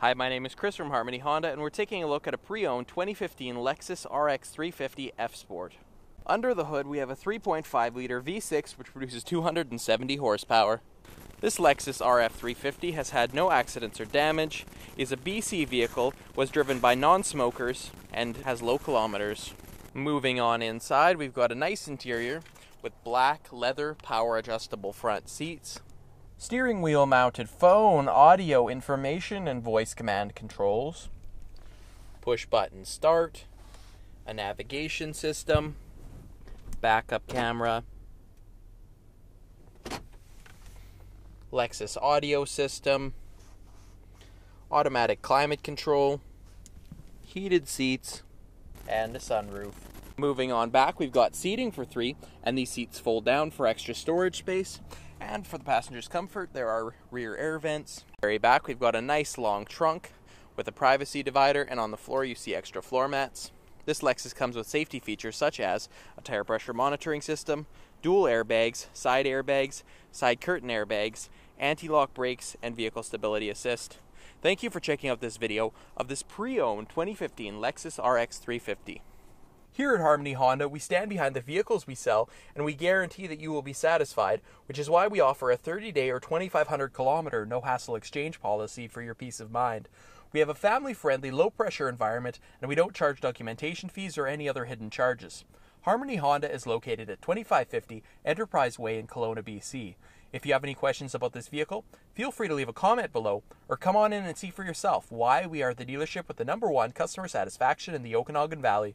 Hi, my name is Chris from Harmony Honda, and we're taking a look at a pre owned 2015 Lexus RX 350 F Sport. Under the hood, we have a 3.5 liter V6 which produces 270 horsepower. This Lexus RX 350 has had no accidents or damage, is a BC vehicle, was driven by non smokers, and has low kilometers. Moving on inside, we've got a nice interior with black leather power adjustable front seats, steering wheel mounted phone, audio, information, and voice command controls, push button start, a navigation system, backup camera, Lexus audio system, automatic climate control, heated seats, and a sunroof. Moving on back, we've got seating for three, and these seats fold down for extra storage space. And for the passenger's comfort, there are rear air vents. Very back, we've got a nice long trunk with a privacy divider, and on the floor, you see extra floor mats. This Lexus comes with safety features such as a tire pressure monitoring system, dual airbags, side airbags, side curtain airbags, anti lock brakes, and vehicle stability assist. Thank you for checking out this video of this pre owned 2015 Lexus RX 350. Here at Harmony Honda, we stand behind the vehicles we sell and we guarantee that you will be satisfied, which is why we offer a 30 day or 2,500 kilometer no hassle exchange policy for your peace of mind. We have a family friendly, low pressure environment and we don't charge documentation fees or any other hidden charges. Harmony Honda is located at 2550 Enterprise Way in Kelowna, BC. If you have any questions about this vehicle, feel free to leave a comment below or come on in and see for yourself why we are the dealership with the number one customer satisfaction in the Okanagan Valley.